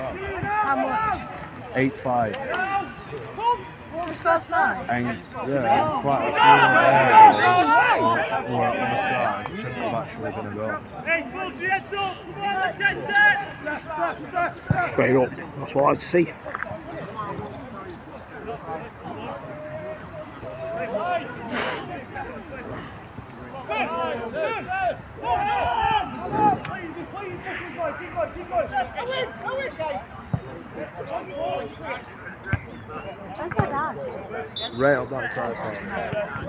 How much? Eight five. Just last night. And yeah, quite a few more there were on the side. Shouldn't have actually been a goal. Hey, full to heads. Come on, let's get set. Straight up. That's what I like see. Easy, please, keep going, keep guys. That's side.